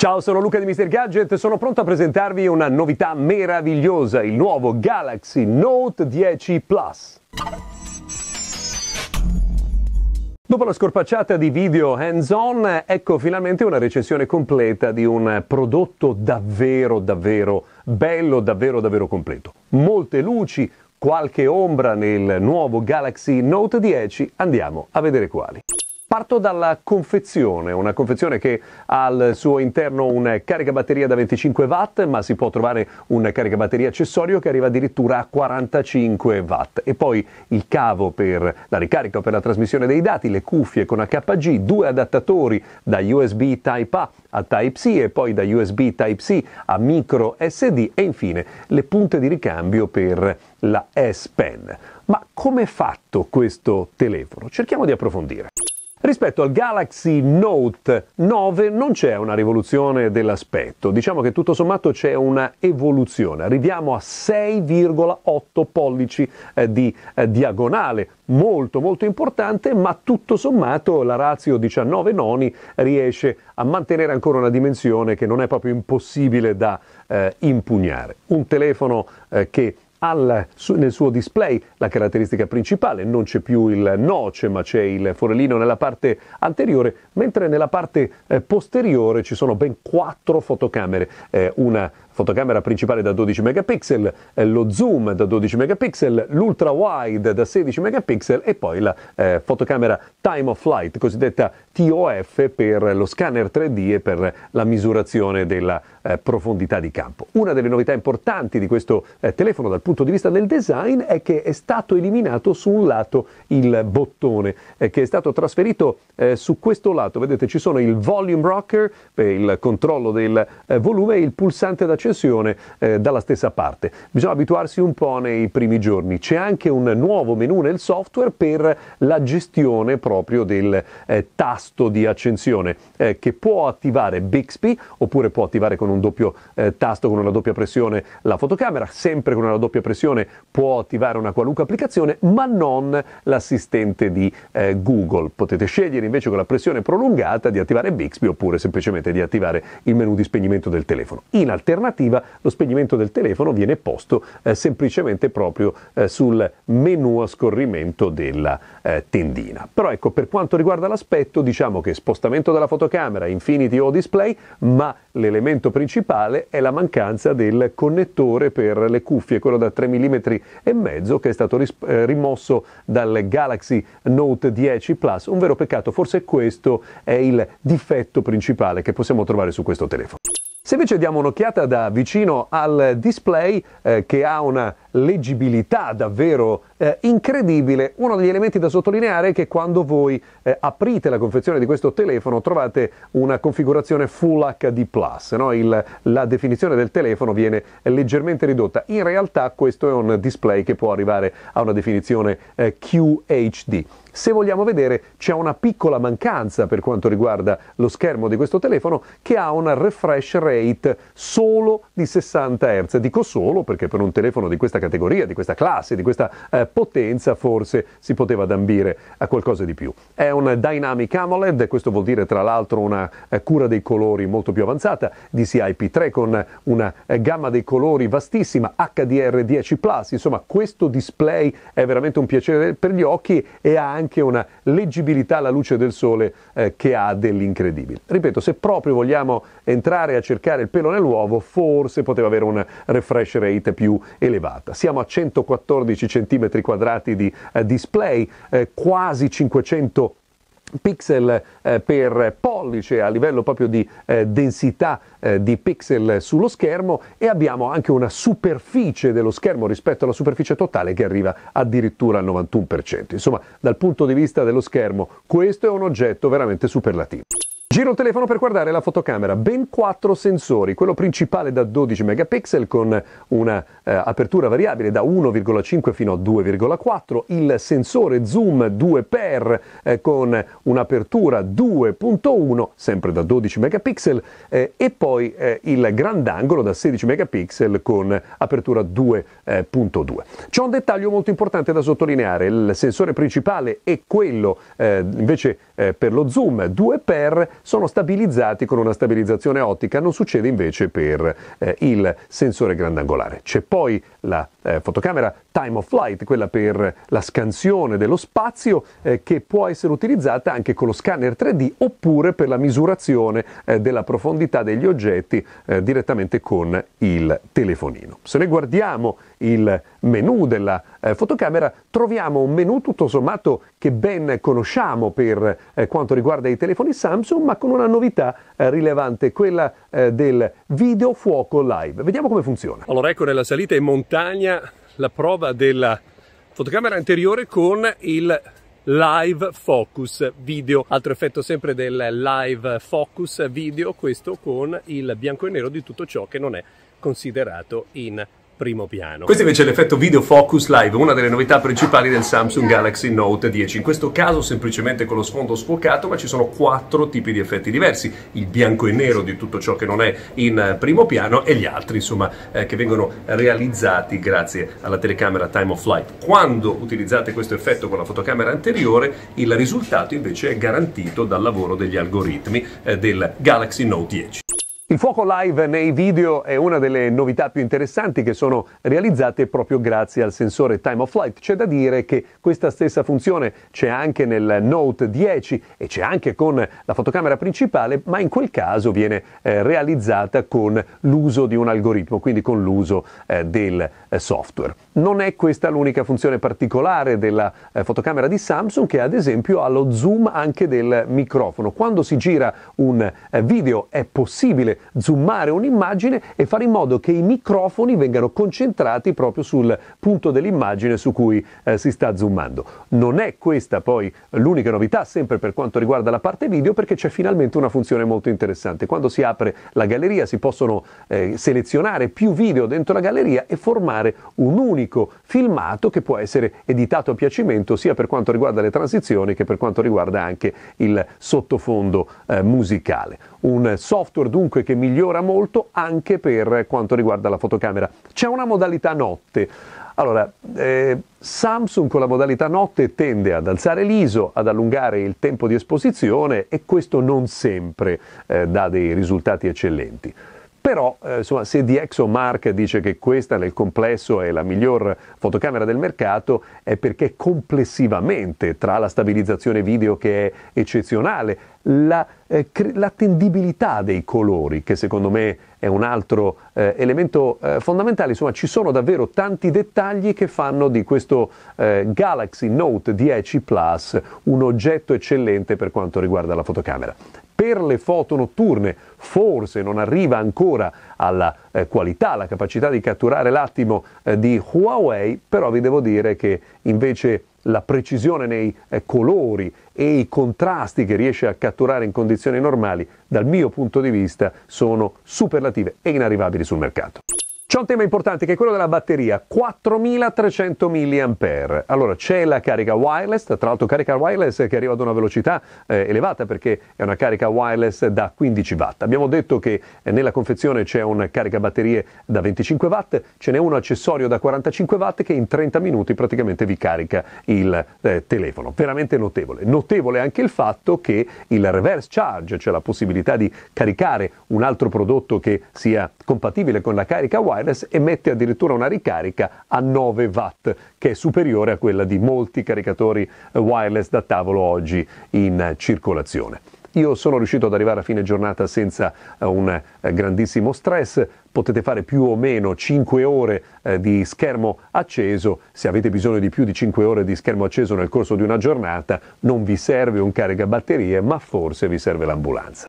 Ciao, sono Luca di Mr. Gadget, sono pronto a presentarvi una novità meravigliosa, il nuovo Galaxy Note 10 Plus. Dopo la scorpacciata di video hands-on, ecco finalmente una recensione completa di un prodotto davvero, davvero bello, davvero, davvero completo. Molte luci, qualche ombra nel nuovo Galaxy Note 10, andiamo a vedere quali. Parto dalla confezione, una confezione che ha al suo interno un caricabatteria da 25 watt, ma si può trovare un caricabatteria accessorio che arriva addirittura a 45 watt. E poi il cavo per la ricarica o per la trasmissione dei dati, le cuffie con HG, due adattatori da USB Type A a Type-C e poi da USB Type-C a micro SD e infine le punte di ricambio per la S Pen. Ma come è fatto questo telefono? Cerchiamo di approfondire. Rispetto al Galaxy Note 9 non c'è una rivoluzione dell'aspetto, diciamo che tutto sommato c'è una evoluzione, arriviamo a 6,8 pollici eh, di eh, diagonale, molto molto importante, ma tutto sommato la ratio 19 noni riesce a mantenere ancora una dimensione che non è proprio impossibile da eh, impugnare. Un telefono eh, che al, nel suo display la caratteristica principale, non c'è più il noce ma c'è il forellino nella parte anteriore, mentre nella parte eh, posteriore ci sono ben quattro fotocamere, eh, una fotocamera principale da 12 megapixel, eh, lo zoom da 12 megapixel, l'ultra wide da 16 megapixel e poi la eh, fotocamera time of flight, cosiddetta TOF per lo scanner 3D e per la misurazione della eh, profondità di campo. Una delle novità importanti di questo eh, telefono dal punto di vista del design è che è stato eliminato su un lato il bottone eh, che è stato trasferito eh, su questo lato. Vedete ci sono il volume rocker per il controllo del volume e il pulsante d'accesso recensione eh, dalla stessa parte. Bisogna abituarsi un po' nei primi giorni. C'è anche un nuovo menu nel software per la gestione proprio del eh, tasto di accensione eh, che può attivare Bixby oppure può attivare con un doppio eh, tasto con una doppia pressione la fotocamera, sempre con una doppia pressione può attivare una qualunque applicazione, ma non l'assistente di eh, Google. Potete scegliere invece con la pressione prolungata di attivare Bixby oppure semplicemente di attivare il menu di spegnimento del telefono. In alternativa alternativa lo spegnimento del telefono viene posto eh, semplicemente proprio eh, sul menu a scorrimento della eh, tendina. Però ecco, per quanto riguarda l'aspetto, diciamo che spostamento della fotocamera, Infinity o display, ma l'elemento principale è la mancanza del connettore per le cuffie, quello da 3 mm e mezzo che è stato ris- eh, rimosso dal Galaxy Note 10 Plus. Un vero peccato, forse questo è il difetto principale che possiamo trovare su questo telefono. Se invece diamo un'occhiata da vicino al display eh, che ha una leggibilità davvero eh, incredibile, uno degli elementi da sottolineare è che quando voi eh, aprite la confezione di questo telefono trovate una configurazione Full HD Plus, no? Il, la definizione del telefono viene leggermente ridotta. In realtà questo è un display che può arrivare a una definizione eh, QHD. Se vogliamo vedere, c'è una piccola mancanza per quanto riguarda lo schermo di questo telefono che ha una refresh rate solo di 60 Hz. Dico solo perché per un telefono di questa categoria, di questa classe, di questa eh, potenza forse si poteva adambire a qualcosa di più. È un Dynamic AMOLED, questo vuol dire tra l'altro una eh, cura dei colori molto più avanzata, DCI-P3 con una eh, gamma dei colori vastissima, HDR10+, insomma questo display è veramente un piacere per gli occhi e ha anche una leggibilità alla luce del sole eh, che ha dell'incredibile. Ripeto, se proprio vogliamo entrare a cercare il pelo nell'uovo, forse poteva avere una refresh rate più elevata. Siamo a 114 cm quadrati di eh, display, eh, quasi 500 pixel eh, per pollice a livello proprio di eh, densità eh, di pixel sullo schermo e abbiamo anche una superficie dello schermo rispetto alla superficie totale che arriva addirittura al 91%. Insomma, dal punto di vista dello schermo, questo è un oggetto veramente superlativo. Giro il telefono per guardare la fotocamera, ben quattro sensori, quello principale da 12 megapixel con una eh, apertura variabile da 1,5 fino a 2,4, il sensore zoom 2x eh, con un'apertura 2.1 sempre da 12 megapixel eh, e poi eh, il grandangolo da 16 megapixel con apertura 2.2. C'è un dettaglio molto importante da sottolineare, il sensore principale e quello eh, invece eh, per lo zoom 2x sono stabilizzati con una stabilizzazione ottica, non succede invece per eh, il sensore grandangolare. C'è poi la eh, fotocamera time of flight, quella per la scansione dello spazio, eh, che può essere utilizzata anche con lo scanner 3D oppure per la misurazione eh, della profondità degli oggetti eh, direttamente con il telefonino. Se noi guardiamo il menu della eh, fotocamera troviamo un menu tutto sommato che ben conosciamo per eh, quanto riguarda i telefoni Samsung, ma con una novità eh, rilevante, quella eh, del video fuoco live. Vediamo come funziona. Allora ecco nella salita in montagna la prova della fotocamera anteriore con il live focus video altro effetto sempre del live focus video questo con il bianco e nero di tutto ciò che non è considerato in primo piano. Questo invece è l'effetto Video Focus Live, una delle novità principali del Samsung Galaxy Note 10. In questo caso semplicemente con lo sfondo sfocato, ma ci sono quattro tipi di effetti diversi. Il bianco e nero di tutto ciò che non è in primo piano e gli altri, insomma, eh, che vengono realizzati grazie alla telecamera Time of Flight. Quando utilizzate questo effetto con la fotocamera anteriore, il risultato invece è garantito dal lavoro degli algoritmi eh, del Galaxy Note 10. Il fuoco live nei video è una delle novità più interessanti che sono realizzate proprio grazie al sensore time of flight. C'è da dire che questa stessa funzione c'è anche nel Note 10 e c'è anche con la fotocamera principale, ma in quel caso viene eh, realizzata con l'uso di un algoritmo, quindi con l'uso eh, del eh, software. Non è questa l'unica funzione particolare della eh, fotocamera di Samsung che ad esempio ha lo zoom anche del microfono. Quando si gira un eh, video è possibile zoomare un'immagine e fare in modo che i microfoni vengano concentrati proprio sul punto dell'immagine su cui eh, si sta zoomando. Non è questa poi l'unica novità, sempre per quanto riguarda la parte video, perché c'è finalmente una funzione molto interessante. Quando si apre la galleria si possono eh, selezionare più video dentro la galleria e formare un unico filmato che può essere editato a piacimento sia per quanto riguarda le transizioni che per quanto riguarda anche il sottofondo eh, musicale. Un software dunque che migliora molto anche per quanto riguarda la fotocamera. C'è una modalità notte. Allora, eh, Samsung con la modalità notte tende ad alzare l'ISO, ad allungare il tempo di esposizione e questo non sempre eh, dà dei risultati eccellenti. Però, eh, insomma, se DxOMark dice che questa nel complesso è la miglior fotocamera del mercato, è perché complessivamente, tra la stabilizzazione video che è eccezionale, la, eh, cre- l'attendibilità dei colori, che secondo me è un altro eh, elemento eh, fondamentale, insomma, ci sono davvero tanti dettagli che fanno di questo eh, Galaxy Note 10 Plus un oggetto eccellente per quanto riguarda la fotocamera per le foto notturne forse non arriva ancora alla eh, qualità, alla capacità di catturare l'attimo eh, di Huawei, però vi devo dire che invece la precisione nei eh, colori e i contrasti che riesce a catturare in condizioni normali, dal mio punto di vista, sono superlative e inarrivabili sul mercato. C'è un tema importante che è quello della batteria, 4300 mAh. Allora c'è la carica wireless, tra l'altro carica wireless che arriva ad una velocità eh, elevata perché è una carica wireless da 15 watt. Abbiamo detto che eh, nella confezione c'è un carica batterie da 25 watt, ce n'è uno accessorio da 45 watt che in 30 minuti praticamente vi carica il eh, telefono. Veramente notevole. Notevole anche il fatto che il reverse charge, cioè la possibilità di caricare un altro prodotto che sia compatibile con la carica wireless, wireless emette addirittura una ricarica a 9 watt, che è superiore a quella di molti caricatori wireless da tavolo oggi in circolazione. Io sono riuscito ad arrivare a fine giornata senza uh, un uh, grandissimo stress, potete fare più o meno 5 ore di schermo acceso, se avete bisogno di più di 5 ore di schermo acceso nel corso di una giornata non vi serve un caricabatterie, ma forse vi serve l'ambulanza.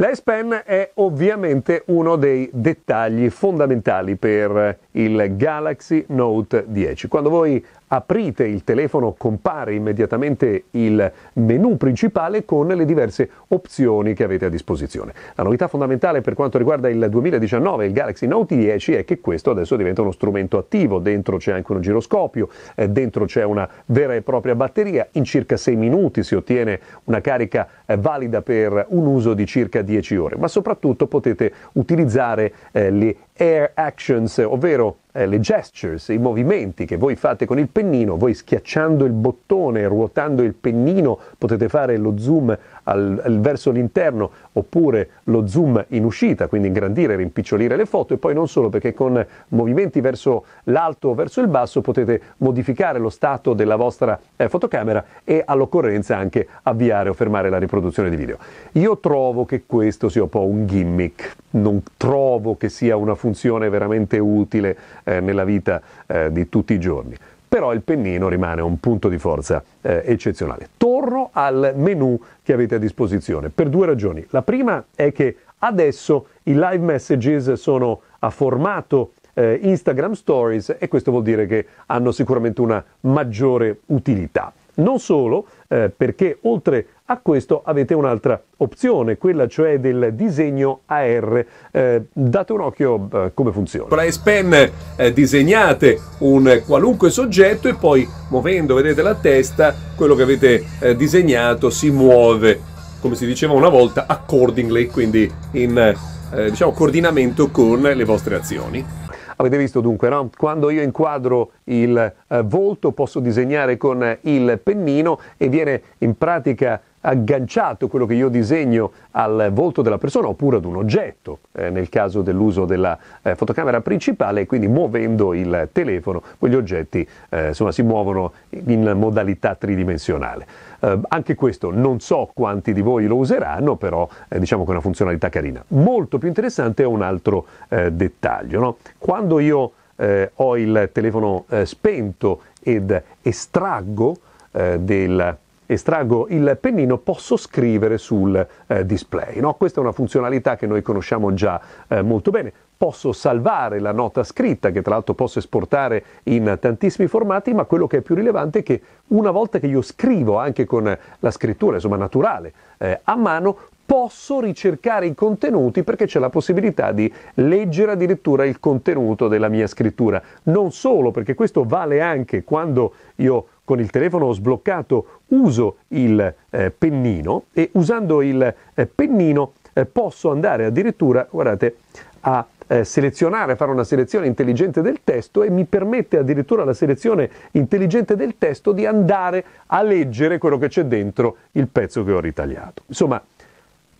La S Pen è ovviamente uno dei dettagli fondamentali per il Galaxy Note 10. Quando voi aprite il telefono compare immediatamente il menu principale con le diverse opzioni che avete a disposizione. La novità fondamentale per quanto riguarda il 2019 il Galaxy Note 10 è che questo adesso diventa uno strumento attivo, dentro c'è anche un giroscopio, eh, dentro c'è una vera e propria batteria, in circa 6 minuti si ottiene una carica eh, valida per un uso di circa 10 ore, ma soprattutto potete utilizzare eh, le Air Actions, ovvero eh, le gestures, i movimenti che voi fate con il pennino, voi schiacciando il bottone, ruotando il pennino, potete fare lo zoom al, al, verso l'interno oppure lo zoom in uscita, quindi ingrandire, rimpicciolire le foto e poi non solo perché con movimenti verso l'alto o verso il basso potete modificare lo stato della vostra eh, fotocamera e all'occorrenza anche avviare o fermare la riproduzione di video. Io trovo che questo sia un po' un gimmick, non trovo che sia una funzione veramente utile eh, nella vita eh, di tutti i giorni però il pennino rimane un punto di forza eh, eccezionale. Torno al menu che avete a disposizione per due ragioni. La prima è che adesso i live messages sono a formato eh, Instagram Stories e questo vuol dire che hanno sicuramente una maggiore utilità. Non solo, eh, perché oltre a questo avete un'altra opzione, quella cioè del disegno AR. Eh, date un occhio eh, come funziona. Con la S Pen eh, disegnate un qualunque soggetto e poi muovendo, vedete la testa, quello che avete eh, disegnato si muove, come si diceva una volta, accordingly, quindi in eh, diciamo, coordinamento con le vostre azioni. Avete visto dunque, no? quando io inquadro il eh, volto posso disegnare con il pennino e viene in pratica agganciato quello che io disegno al volto della persona oppure ad un oggetto, eh, nel caso dell'uso della eh, fotocamera principale, quindi muovendo il telefono, quegli oggetti eh, insomma, si muovono in modalità tridimensionale. Eh, anche questo non so quanti di voi lo useranno, però eh, diciamo che è una funzionalità carina. Molto più interessante è un altro eh, dettaglio. No? Quando io ho il telefono spento ed estraggo del estraggo il pennino, posso scrivere sul eh, display. No? Questa è una funzionalità che noi conosciamo già eh, molto bene. Posso salvare la nota scritta, che tra l'altro posso esportare in tantissimi formati, ma quello che è più rilevante è che una volta che io scrivo anche con la scrittura, insomma naturale, eh, a mano, posso ricercare i contenuti perché c'è la possibilità di leggere addirittura il contenuto della mia scrittura. Non solo, perché questo vale anche quando io con il telefono sbloccato uso il eh, pennino e usando il eh, pennino eh, posso andare addirittura, guardate, a eh, selezionare, fare una selezione intelligente del testo e mi permette addirittura la selezione intelligente del testo di andare a leggere quello che c'è dentro il pezzo che ho ritagliato. Insomma,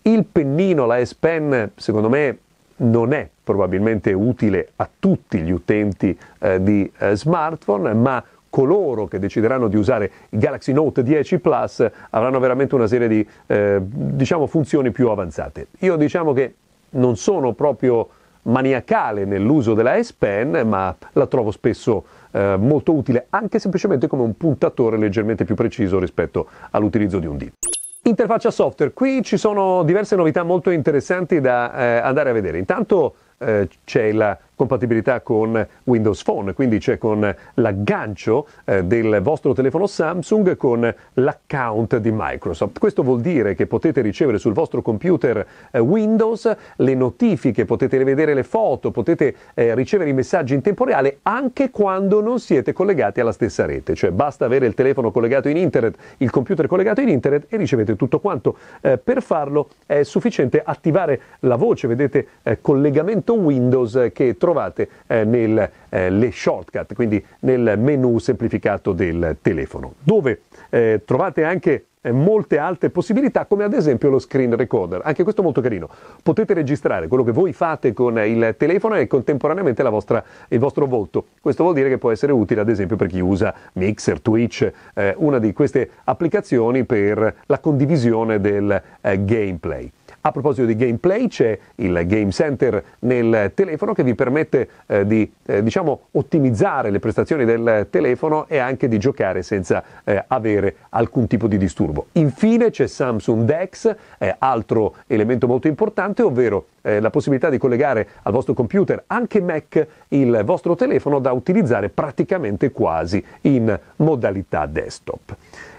il pennino, la S Pen, secondo me non è probabilmente utile a tutti gli utenti eh, di eh, smartphone, ma coloro che decideranno di usare il Galaxy Note 10 Plus avranno veramente una serie di eh, diciamo, funzioni più avanzate. Io diciamo che non sono proprio maniacale nell'uso della S Pen, ma la trovo spesso eh, molto utile anche semplicemente come un puntatore leggermente più preciso rispetto all'utilizzo di un dito. Interfaccia software, qui ci sono diverse novità molto interessanti da eh, andare a vedere. Intanto eh, c'è la compatibilità con Windows Phone, quindi c'è con l'aggancio eh, del vostro telefono Samsung con l'account di Microsoft. Questo vuol dire che potete ricevere sul vostro computer eh, Windows le notifiche, potete vedere le foto, potete eh, ricevere i messaggi in tempo reale anche quando non siete collegati alla stessa rete, cioè basta avere il telefono collegato in internet, il computer collegato in internet e ricevete tutto quanto. Eh, per farlo è sufficiente attivare la voce, vedete eh, collegamento Windows che trovate trovate eh, nelle eh, shortcut, quindi nel menu semplificato del telefono, dove eh, trovate anche eh, molte altre possibilità, come ad esempio lo screen recorder. Anche questo molto carino. Potete registrare quello che voi fate con il telefono e contemporaneamente vostra, il vostro volto. Questo vuol dire che può essere utile, ad esempio, per chi usa Mixer, Twitch, eh, una di queste applicazioni per la condivisione del eh, gameplay. A proposito di gameplay, c'è il Game Center nel telefono che vi permette eh, di eh, diciamo, ottimizzare le prestazioni del telefono e anche di giocare senza eh, avere alcun tipo di disturbo. Infine c'è Samsung Dex, altro elemento molto importante, ovvero eh, la possibilità di collegare al vostro computer, anche Mac, il vostro telefono da utilizzare praticamente quasi in modalità desktop.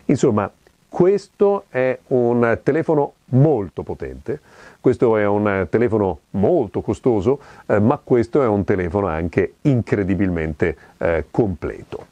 Insomma, questo è un telefono molto potente, questo è un telefono molto costoso, eh, ma questo è un telefono anche incredibilmente eh, completo.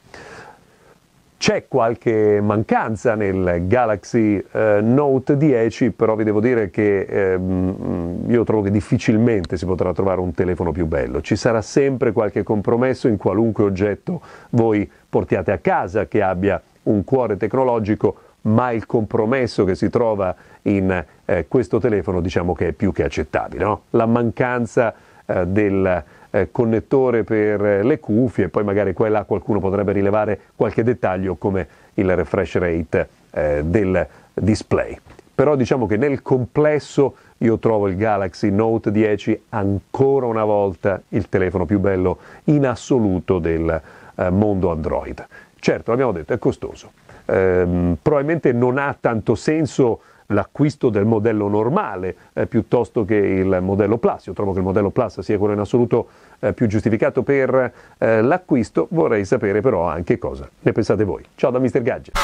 C'è qualche mancanza nel Galaxy eh, Note 10, però vi devo dire che ehm, io trovo che difficilmente si potrà trovare un telefono più bello. Ci sarà sempre qualche compromesso in qualunque oggetto voi portiate a casa che abbia un cuore tecnologico ma il compromesso che si trova in eh, questo telefono diciamo che è più che accettabile. No? La mancanza eh, del eh, connettore per le cuffie, poi magari qua e là qualcuno potrebbe rilevare qualche dettaglio come il refresh rate eh, del display. Però diciamo che nel complesso io trovo il Galaxy Note 10 ancora una volta il telefono più bello in assoluto del eh, mondo Android. Certo, l'abbiamo detto, è costoso. Ehm, probabilmente non ha tanto senso l'acquisto del modello normale eh, piuttosto che il modello Plus. Io trovo che il modello Plus sia quello in assoluto eh, più giustificato per eh, l'acquisto. Vorrei sapere però anche cosa ne pensate voi. Ciao da Mr. Gadget.